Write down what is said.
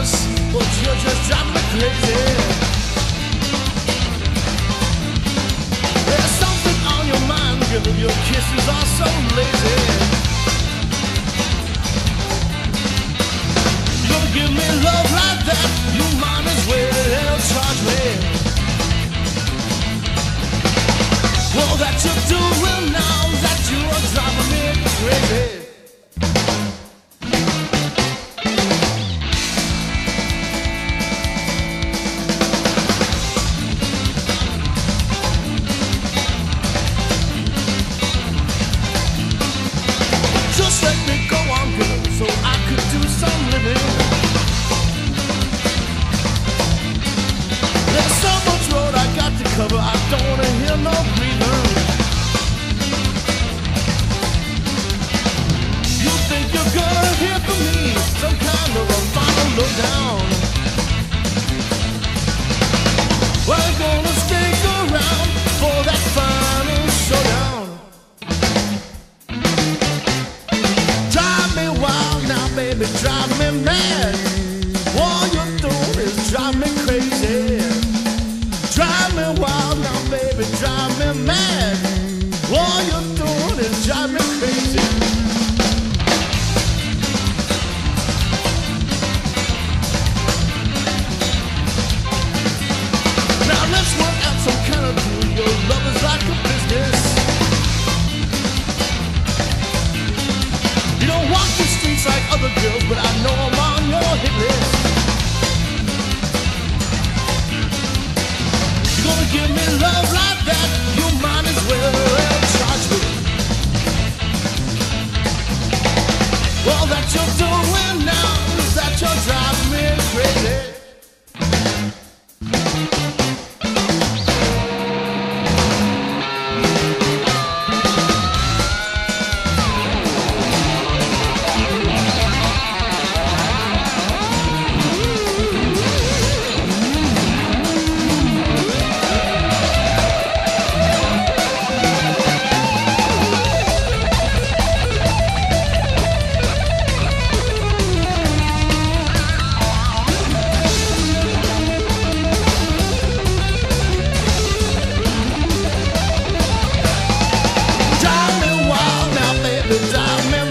promise, but you're just driving me crazy. There's something on your mind, girl. Your kisses are so lazy. You don't give me love like that, you might as well charge me. All that you're doing now, now, baby, walk like other girls, but I know I'm on your hit list. You're gonna give me love like that, you might as well charge me. All that you're doing now is that you're driving me crazy. Me wild